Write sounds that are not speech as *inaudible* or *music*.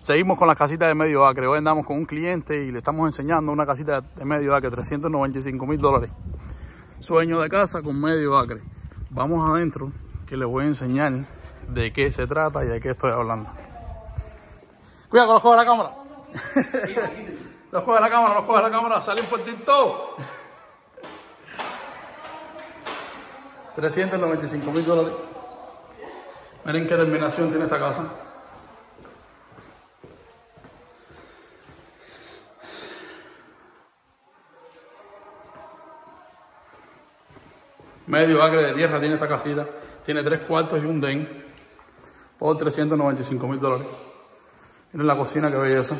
Seguimos con las casitas de medio acre. Hoy andamos con un cliente y le estamos enseñando una casita de medio acre, 395 mil dólares. Sueño de casa con medio acre. Vamos adentro que les voy a enseñar de qué se trata y de qué estoy hablando. Cuidado con los juegos de la cámara. *laughs* los juegos de la cámara, los juegos de la cámara, salen por TikTok. 395 mil dólares. Miren qué terminación tiene esta casa. Medio acre de tierra tiene esta casita. Tiene tres cuartos y un den. Por 395 mil dólares. Miren la cocina, qué belleza.